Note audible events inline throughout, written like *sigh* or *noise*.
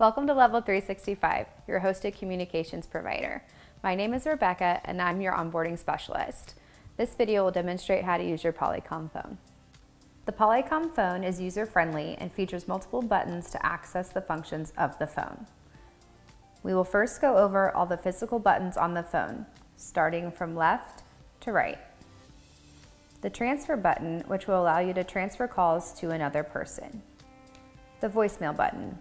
Welcome to Level 365, your hosted communications provider. My name is Rebecca and I'm your onboarding specialist. This video will demonstrate how to use your Polycom phone. The Polycom phone is user-friendly and features multiple buttons to access the functions of the phone. We will first go over all the physical buttons on the phone, starting from left to right. The transfer button, which will allow you to transfer calls to another person. The voicemail button,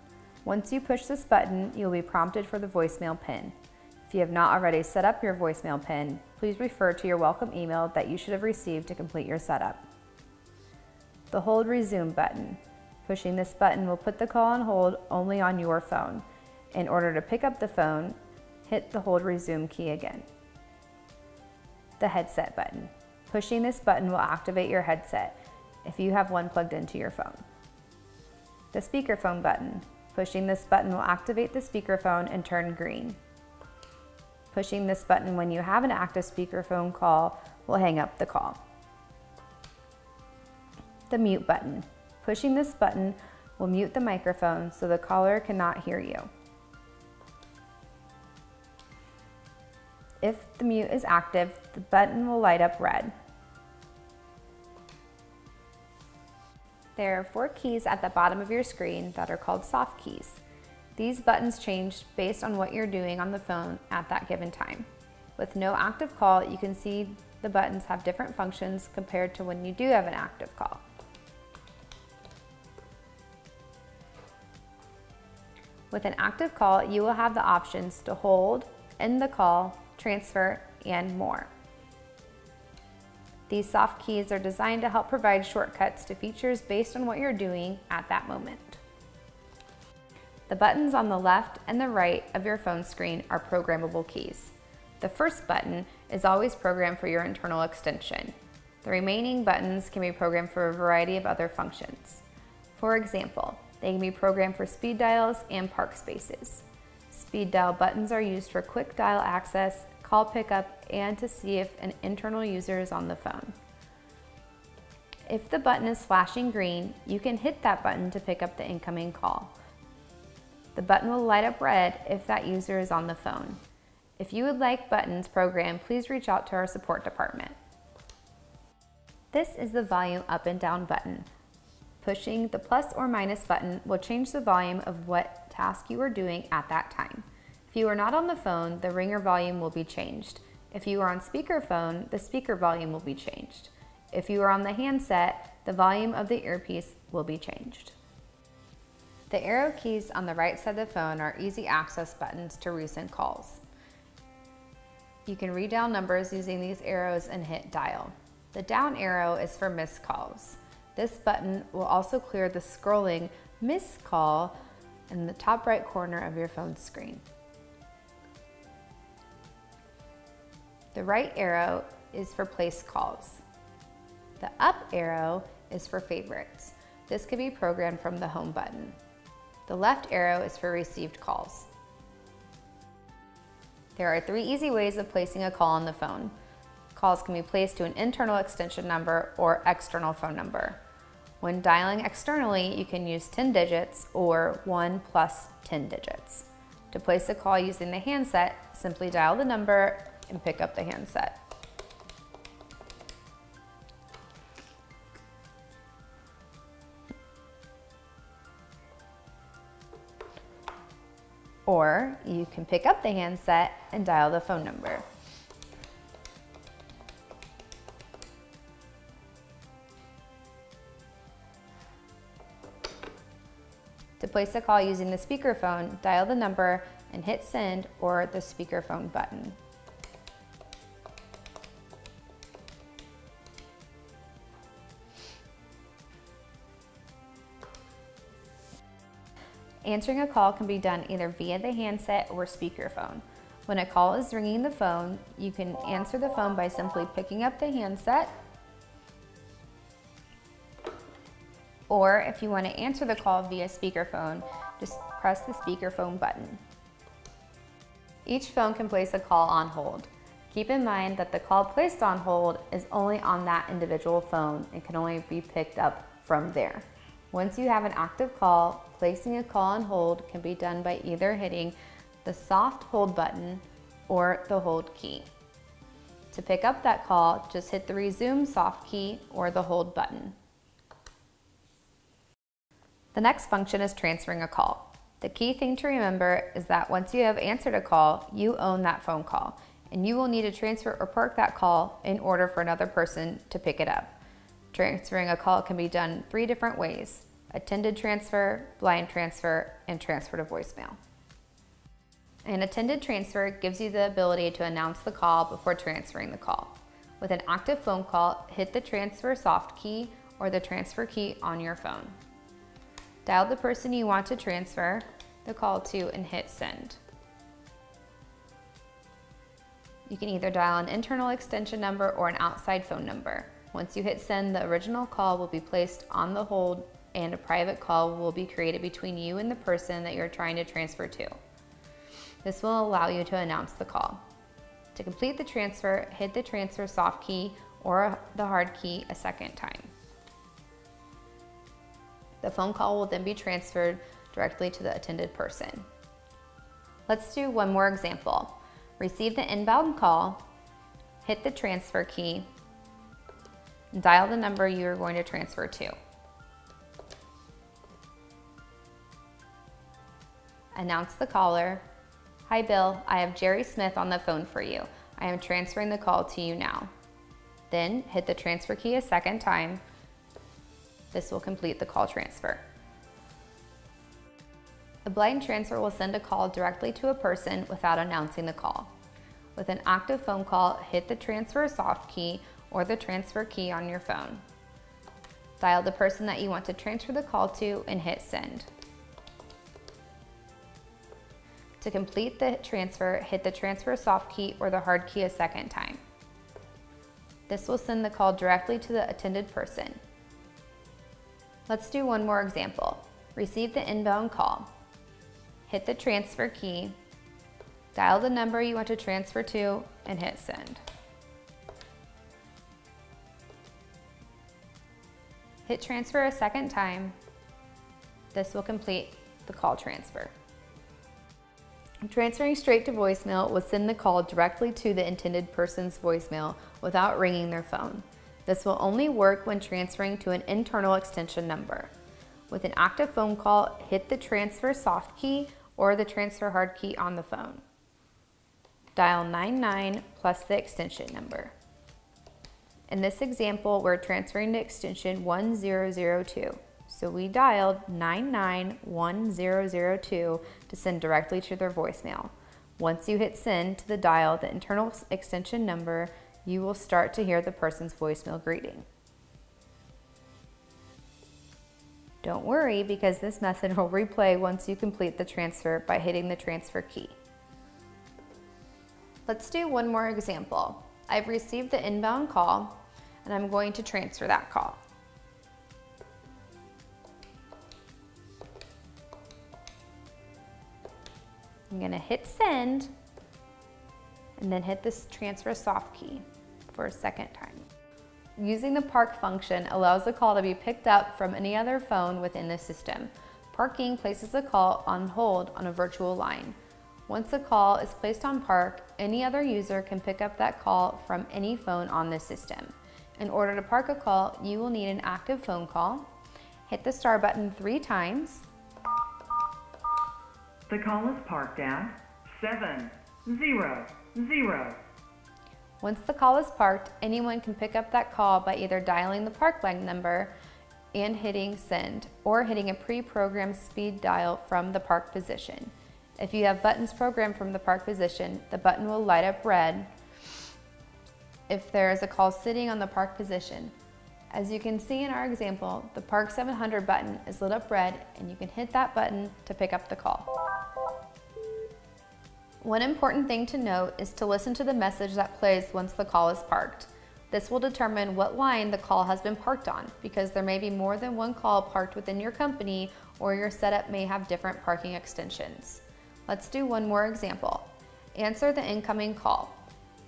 once you push this button, you'll be prompted for the voicemail pin. If you have not already set up your voicemail pin, please refer to your welcome email that you should have received to complete your setup. The Hold Resume button. Pushing this button will put the call on hold only on your phone. In order to pick up the phone, hit the Hold Resume key again. The Headset button. Pushing this button will activate your headset if you have one plugged into your phone. The speakerphone button. Pushing this button will activate the speakerphone and turn green. Pushing this button when you have an active speakerphone call will hang up the call. The mute button. Pushing this button will mute the microphone so the caller cannot hear you. If the mute is active, the button will light up red. There are four keys at the bottom of your screen that are called soft keys. These buttons change based on what you're doing on the phone at that given time. With no active call, you can see the buttons have different functions compared to when you do have an active call. With an active call, you will have the options to hold, end the call, transfer, and more. These soft keys are designed to help provide shortcuts to features based on what you're doing at that moment. The buttons on the left and the right of your phone screen are programmable keys. The first button is always programmed for your internal extension. The remaining buttons can be programmed for a variety of other functions. For example, they can be programmed for speed dials and park spaces. Speed dial buttons are used for quick dial access call pickup, and to see if an internal user is on the phone. If the button is flashing green, you can hit that button to pick up the incoming call. The button will light up red if that user is on the phone. If you would like buttons programmed, please reach out to our support department. This is the volume up and down button. Pushing the plus or minus button will change the volume of what task you are doing at that time. If you are not on the phone, the ringer volume will be changed. If you are on speakerphone, the speaker volume will be changed. If you are on the handset, the volume of the earpiece will be changed. The arrow keys on the right side of the phone are easy access buttons to recent calls. You can redial numbers using these arrows and hit dial. The down arrow is for missed calls. This button will also clear the scrolling missed call in the top right corner of your phone screen. The right arrow is for place calls. The up arrow is for favorites. This can be programmed from the home button. The left arrow is for received calls. There are three easy ways of placing a call on the phone. Calls can be placed to an internal extension number or external phone number. When dialing externally, you can use 10 digits or 1 plus 10 digits. To place a call using the handset, simply dial the number and pick up the handset. Or you can pick up the handset and dial the phone number. To place a call using the speakerphone, dial the number and hit send or the speakerphone button. Answering a call can be done either via the handset or speakerphone. When a call is ringing the phone, you can answer the phone by simply picking up the handset or if you want to answer the call via speakerphone, just press the speakerphone button. Each phone can place a call on hold. Keep in mind that the call placed on hold is only on that individual phone and can only be picked up from there. Once you have an active call, placing a call on hold can be done by either hitting the soft hold button or the hold key. To pick up that call, just hit the resume soft key or the hold button. The next function is transferring a call. The key thing to remember is that once you have answered a call, you own that phone call, and you will need to transfer or park that call in order for another person to pick it up. Transferring a call can be done three different ways, attended transfer, blind transfer, and transfer to voicemail. An attended transfer gives you the ability to announce the call before transferring the call. With an active phone call, hit the transfer soft key or the transfer key on your phone. Dial the person you want to transfer the call to and hit send. You can either dial an internal extension number or an outside phone number. Once you hit send, the original call will be placed on the hold and a private call will be created between you and the person that you're trying to transfer to. This will allow you to announce the call. To complete the transfer, hit the transfer soft key or the hard key a second time. The phone call will then be transferred directly to the attended person. Let's do one more example. Receive the inbound call, hit the transfer key, dial the number you are going to transfer to. Announce the caller. Hi Bill, I have Jerry Smith on the phone for you. I am transferring the call to you now. Then hit the transfer key a second time this will complete the call transfer. A blind transfer will send a call directly to a person without announcing the call. With an active phone call, hit the transfer soft key or the transfer key on your phone. Dial the person that you want to transfer the call to and hit send. To complete the transfer, hit the transfer soft key or the hard key a second time. This will send the call directly to the attended person. Let's do one more example. Receive the inbound call. Hit the transfer key, dial the number you want to transfer to, and hit send. Hit transfer a second time. This will complete the call transfer. Transferring straight to voicemail will send the call directly to the intended person's voicemail without ringing their phone. This will only work when transferring to an internal extension number. With an active phone call, hit the transfer soft key or the transfer hard key on the phone. Dial 99 plus the extension number. In this example, we're transferring to extension 1002. So we dialed 991002 to send directly to their voicemail. Once you hit send to the dial, the internal extension number you will start to hear the person's voicemail greeting. Don't worry because this message *laughs* will replay once you complete the transfer by hitting the transfer key. Let's do one more example. I've received the inbound call and I'm going to transfer that call. I'm gonna hit send and then hit this transfer soft key for a second time. Using the park function allows the call to be picked up from any other phone within the system. Parking places a call on hold on a virtual line. Once a call is placed on park, any other user can pick up that call from any phone on the system. In order to park a call, you will need an active phone call. Hit the star button three times. The call is parked at 700 Zero. Once the call is parked, anyone can pick up that call by either dialing the park line number and hitting send or hitting a pre-programmed speed dial from the park position. If you have buttons programmed from the park position, the button will light up red if there is a call sitting on the park position. As you can see in our example, the Park 700 button is lit up red and you can hit that button to pick up the call. One important thing to note is to listen to the message that plays once the call is parked. This will determine what line the call has been parked on because there may be more than one call parked within your company or your setup may have different parking extensions. Let's do one more example. Answer the incoming call.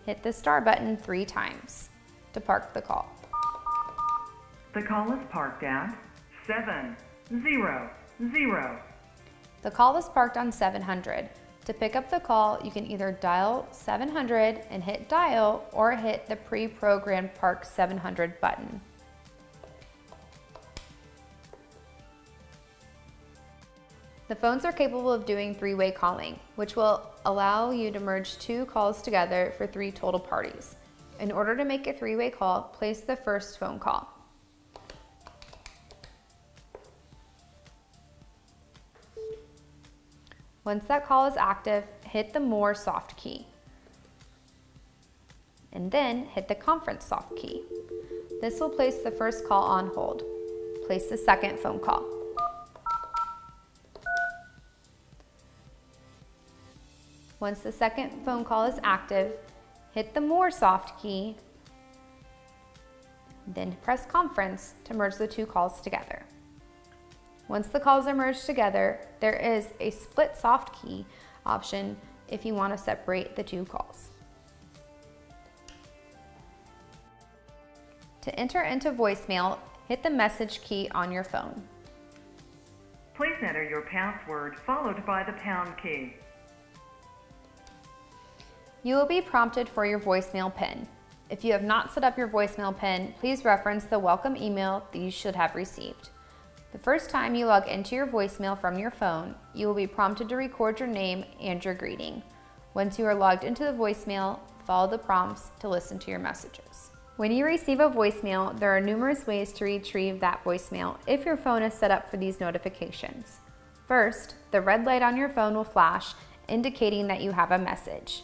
Hit the star button three times to park the call. The call is parked at 700 The call is parked on 700. To pick up the call, you can either dial 700 and hit dial or hit the pre-programmed park 700 button. The phones are capable of doing three-way calling, which will allow you to merge two calls together for three total parties. In order to make a three-way call, place the first phone call. Once that call is active, hit the More soft key. And then hit the Conference soft key. This will place the first call on hold. Place the second phone call. Once the second phone call is active, hit the More soft key, then press Conference to merge the two calls together. Once the calls are merged together, there is a split soft key option if you want to separate the two calls. To enter into voicemail, hit the message key on your phone. Please enter your password followed by the pound key. You will be prompted for your voicemail PIN. If you have not set up your voicemail PIN, please reference the welcome email that you should have received. The first time you log into your voicemail from your phone, you will be prompted to record your name and your greeting. Once you are logged into the voicemail, follow the prompts to listen to your messages. When you receive a voicemail, there are numerous ways to retrieve that voicemail if your phone is set up for these notifications. First, the red light on your phone will flash, indicating that you have a message.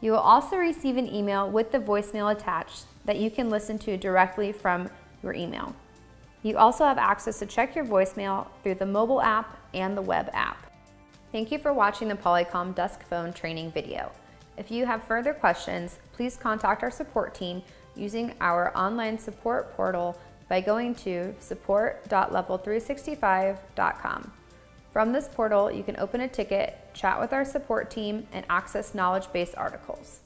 You will also receive an email with the voicemail attached that you can listen to directly from your email. You also have access to check your voicemail through the mobile app and the web app. Thank you for watching the Polycom Desk Phone training video. If you have further questions, please contact our support team using our online support portal by going to support.level365.com. From this portal, you can open a ticket, chat with our support team, and access knowledge base articles.